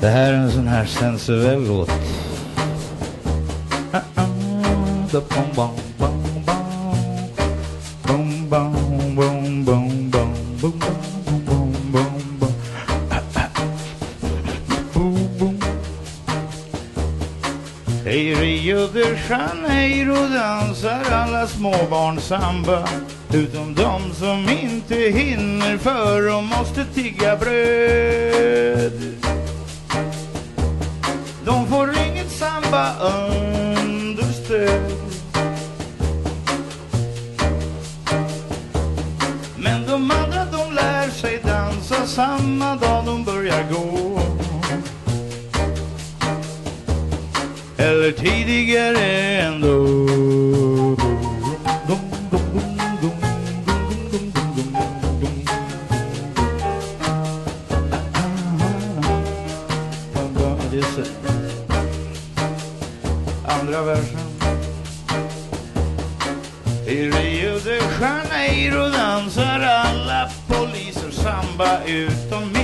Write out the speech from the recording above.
Det här är en sån här sensuell låt. I Rio de Janeiro dansar alla småbarn samba Utom de som inte hinner för de måste tigga bröd De får inget samba understöd. Men de andra de lär sig dansa samma dag de börjar gå. Eller tidigare ändå. Andra versen. I Rio de Janeiro dansar alla poliser samba utom